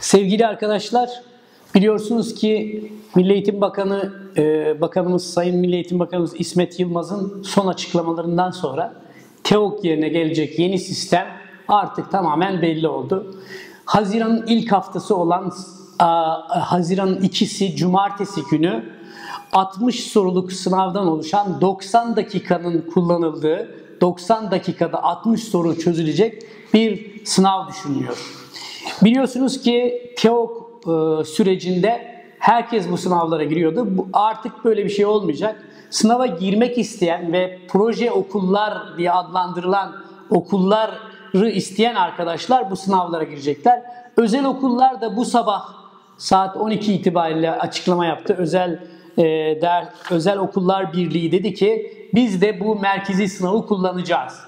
Sevgili arkadaşlar, biliyorsunuz ki Milli Eğitim Bakanı, e, Bakanımız Sayın Milli Eğitim Bakanımız İsmet Yılmaz'ın son açıklamalarından sonra TEOK yerine gelecek yeni sistem artık tamamen belli oldu. Haziran'ın ilk haftası olan Haziran'ın ikisi Cumartesi günü 60 soruluk sınavdan oluşan 90 dakikanın kullanıldığı 90 dakikada 60 soru çözülecek bir sınav düşünülüyor. Biliyorsunuz ki TEOK e, sürecinde herkes bu sınavlara giriyordu. Bu, artık böyle bir şey olmayacak. Sınava girmek isteyen ve proje okullar diye adlandırılan okulları isteyen arkadaşlar bu sınavlara girecekler. Özel okullar da bu sabah saat 12 itibariyle açıklama yaptı. Özel e, der, Özel Okullar Birliği dedi ki biz de bu merkezi sınavı kullanacağız.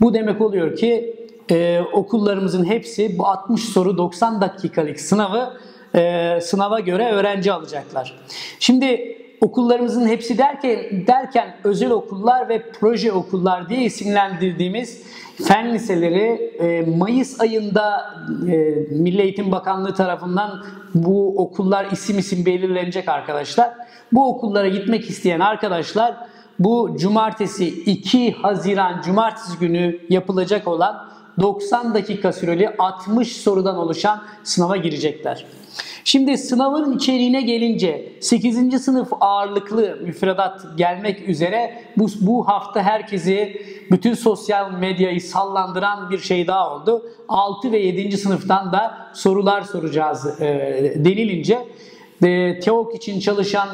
Bu demek oluyor ki e, okullarımızın hepsi bu 60 soru 90 dakikalık sınavı e, sınava göre öğrenci alacaklar. Şimdi okullarımızın hepsi derken derken özel okullar ve proje okullar diye isimlendirdiğimiz fen liseleri e, Mayıs ayında e, Milli Eğitim Bakanlığı tarafından bu okullar isim isim belirlenecek arkadaşlar. Bu okullara gitmek isteyen arkadaşlar bu cumartesi 2 Haziran cumartesi günü yapılacak olan 90 dakika süreli 60 sorudan oluşan sınava girecekler. Şimdi sınavın içeriğine gelince 8. sınıf ağırlıklı müfredat gelmek üzere bu, bu hafta herkesi bütün sosyal medyayı sallandıran bir şey daha oldu. 6 ve 7. sınıftan da sorular soracağız e, denilince e, TEOK için çalışan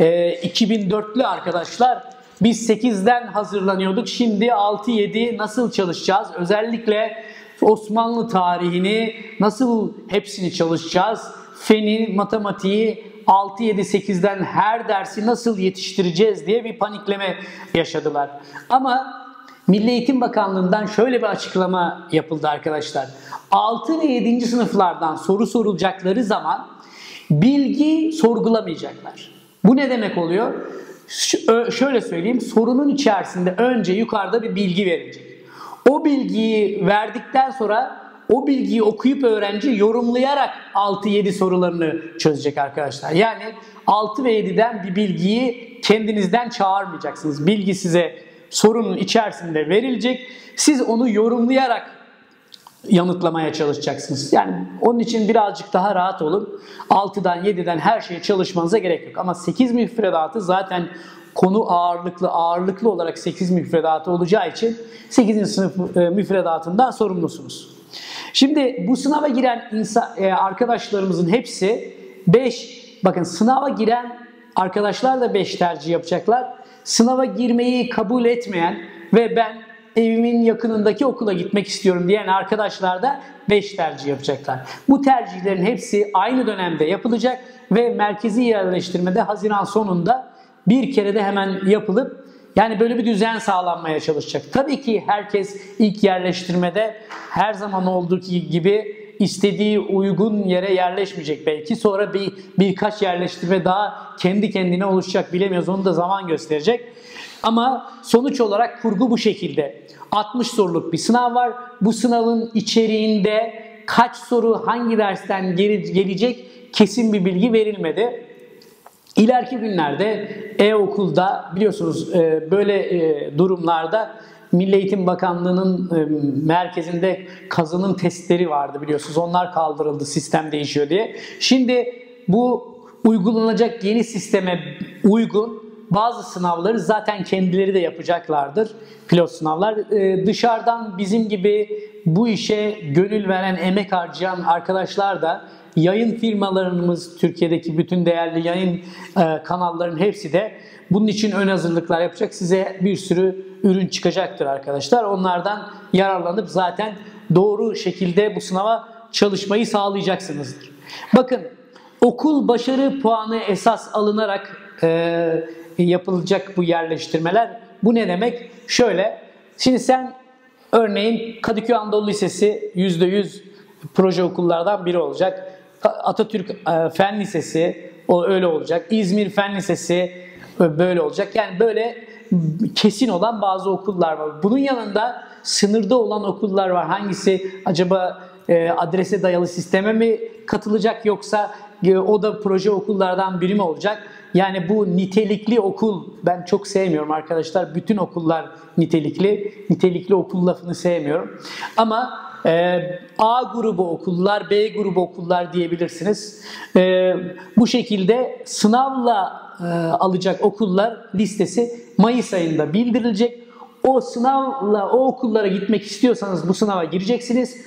e, 2004'lü arkadaşlar biz 8'den hazırlanıyorduk. Şimdi 6-7 nasıl çalışacağız? Özellikle Osmanlı tarihini nasıl hepsini çalışacağız? Feni, matematiği 6-7-8'den her dersi nasıl yetiştireceğiz diye bir panikleme yaşadılar. Ama Milli Eğitim Bakanlığı'ndan şöyle bir açıklama yapıldı arkadaşlar. 6 ve 7. sınıflardan soru sorulacakları zaman bilgi sorgulamayacaklar. Bu ne demek oluyor? Şöyle söyleyeyim sorunun içerisinde önce yukarıda bir bilgi verilecek. O bilgiyi verdikten sonra o bilgiyi okuyup öğrenci yorumlayarak 6-7 sorularını çözecek arkadaşlar. Yani 6 ve 7'den bir bilgiyi kendinizden çağırmayacaksınız. Bilgi size sorunun içerisinde verilecek. Siz onu yorumlayarak yanıtlamaya çalışacaksınız. Yani onun için birazcık daha rahat olun. 6'dan 7'den her şeye çalışmanıza gerek yok. Ama 8 müfredatı zaten konu ağırlıklı ağırlıklı olarak 8 müfredatı olacağı için 8. sınıf e, müfredatından sorumlusunuz. Şimdi bu sınava giren insan, e, arkadaşlarımızın hepsi 5 bakın sınava giren arkadaşlar da 5 tercih yapacaklar. Sınava girmeyi kabul etmeyen ve ben evimin yakınındaki okula gitmek istiyorum diyen arkadaşlar da 5 tercih yapacaklar. Bu tercihlerin hepsi aynı dönemde yapılacak ve merkezi yerleştirmede Haziran sonunda bir kere de hemen yapılıp yani böyle bir düzen sağlanmaya çalışacak. Tabii ki herkes ilk yerleştirmede her zaman olduğu gibi istediği uygun yere yerleşmeyecek belki. Sonra bir birkaç yerleştirme daha kendi kendine oluşacak bilemiyoruz. Onu da zaman gösterecek. Ama sonuç olarak kurgu bu şekilde. 60 soruluk bir sınav var. Bu sınavın içeriğinde kaç soru hangi dersten gelecek kesin bir bilgi verilmedi. İleriki günlerde e-okulda biliyorsunuz e, böyle e, durumlarda Milli Eğitim Bakanlığı'nın e, merkezinde kazanım testleri vardı biliyorsunuz. Onlar kaldırıldı sistem değişiyor diye. Şimdi bu uygulanacak yeni sisteme uygun bazı sınavları zaten kendileri de yapacaklardır. Pilot sınavlar. Ee, dışarıdan bizim gibi bu işe gönül veren, emek harcayan arkadaşlar da yayın firmalarımız, Türkiye'deki bütün değerli yayın e, kanalların hepsi de bunun için ön hazırlıklar yapacak. Size bir sürü ürün çıkacaktır arkadaşlar. Onlardan yararlanıp zaten doğru şekilde bu sınava çalışmayı sağlayacaksınızdır. Bakın okul başarı puanı esas alınarak e, yapılacak bu yerleştirmeler. Bu ne demek? Şöyle, şimdi sen örneğin Kadıköy Anadolu Lisesi %100 proje okullardan biri olacak. Atatürk e, Fen Lisesi o öyle olacak. İzmir Fen Lisesi böyle olacak. Yani böyle kesin olan bazı okullar var. Bunun yanında sınırda olan okullar var. Hangisi acaba e, adrese dayalı sisteme mi katılacak yoksa e, o da proje okullardan biri mi olacak? Yani bu nitelikli okul ben çok sevmiyorum arkadaşlar. Bütün okullar nitelikli. Nitelikli okul lafını sevmiyorum. Ama e, A grubu okullar, B grubu okullar diyebilirsiniz. E, bu şekilde sınavla e, alacak okullar listesi Mayıs ayında bildirilecek. O sınavla o okullara gitmek istiyorsanız bu sınava gireceksiniz.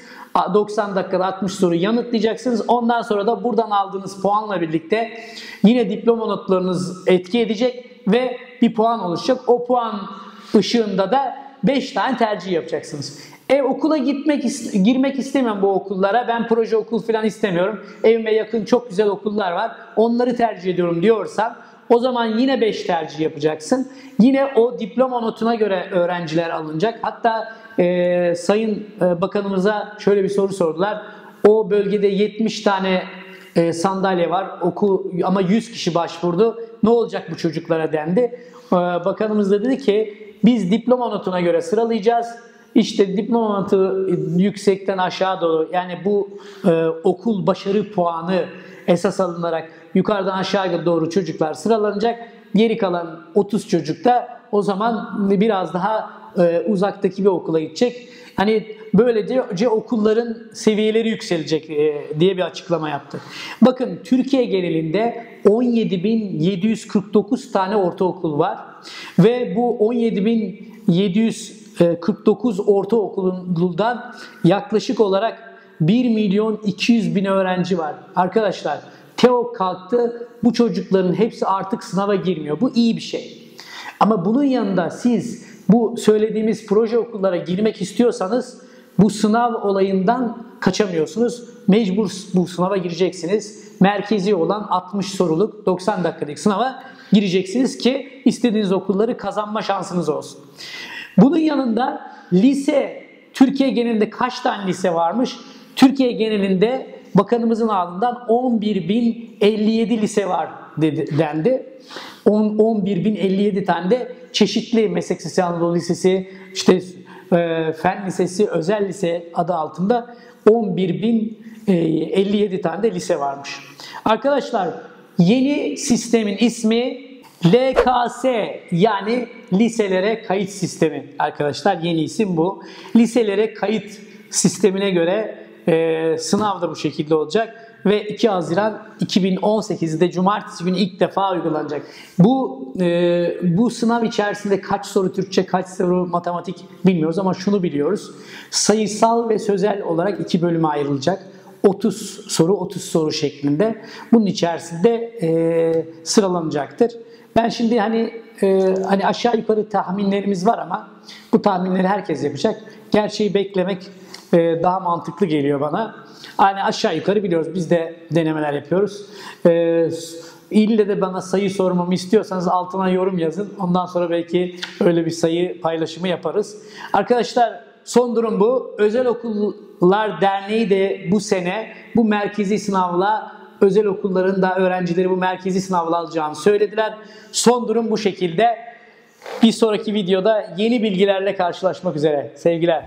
90 dakikada 60 soru yanıtlayacaksınız. Ondan sonra da buradan aldığınız puanla birlikte yine diploma notlarınız etki edecek ve bir puan oluşacak. O puan ışığında da 5 tane tercih yapacaksınız. E okula gitmek girmek istemiyorum bu okullara. Ben proje okul falan istemiyorum. Evime yakın çok güzel okullar var. Onları tercih ediyorum diyorsan o zaman yine 5 tercih yapacaksın. Yine o diploma notuna göre öğrenciler alınacak. Hatta e, Sayın e, Bakanımıza şöyle bir soru sordular. O bölgede 70 tane e, sandalye var. Oku ama 100 kişi başvurdu. Ne olacak bu çocuklara dendi. E, bakanımız da dedi ki biz diploma notuna göre sıralayacağız. İşte diploma notu yüksekten aşağı doğru yani bu e, okul başarı puanı esas alınarak yukarıdan aşağıya doğru çocuklar sıralanacak. Geri kalan 30 çocuk da o zaman biraz daha e, uzaktaki bir okula gidecek. Hani böylece okulların seviyeleri yükselecek e, diye bir açıklama yaptı. Bakın Türkiye genelinde 17.749 tane ortaokul var ve bu 17.749 ortaokulundan yaklaşık olarak 1 milyon 200 bin öğrenci var. Arkadaşlar TEOK kalktı bu çocukların hepsi artık sınava girmiyor. Bu iyi bir şey. Ama bunun yanında siz bu söylediğimiz proje okullara girmek istiyorsanız bu sınav olayından kaçamıyorsunuz. Mecbur bu sınava gireceksiniz. Merkezi olan 60 soruluk 90 dakikalık sınava gireceksiniz ki istediğiniz okulları kazanma şansınız olsun. Bunun yanında lise, Türkiye genelinde kaç tane lise varmış? Türkiye genelinde bakanımızın ağzından 11.057 lise var dedi, dendi. 11.057 tane de çeşitli meslek lisesi, Anadolu Lisesi, işte e, Fen Lisesi, Özel Lise adı altında 11.057 tane de lise varmış. Arkadaşlar yeni sistemin ismi LKS yani liselere kayıt sistemi arkadaşlar yeni isim bu. Liselere kayıt sistemine göre e, sınav da bu şekilde olacak ve 2 Haziran 2018'de Cumartesi günü ilk defa uygulanacak. Bu e, bu sınav içerisinde kaç soru Türkçe, kaç soru matematik bilmiyoruz ama şunu biliyoruz. Sayısal ve sözel olarak iki bölüme ayrılacak. 30 soru 30 soru şeklinde bunun içerisinde e, sıralanacaktır. Ben şimdi hani e, hani aşağı yukarı tahminlerimiz var ama bu tahminleri herkes yapacak. Gerçeği beklemek e, daha mantıklı geliyor bana. Hani aşağı yukarı biliyoruz. Biz de denemeler yapıyoruz. Ee, ille de bana sayı sormamı istiyorsanız altına yorum yazın. Ondan sonra belki öyle bir sayı paylaşımı yaparız. Arkadaşlar son durum bu. Özel Okullar Derneği de bu sene bu merkezi sınavla özel okulların da öğrencileri bu merkezi sınavla alacağını söylediler. Son durum bu şekilde. Bir sonraki videoda yeni bilgilerle karşılaşmak üzere. Sevgiler.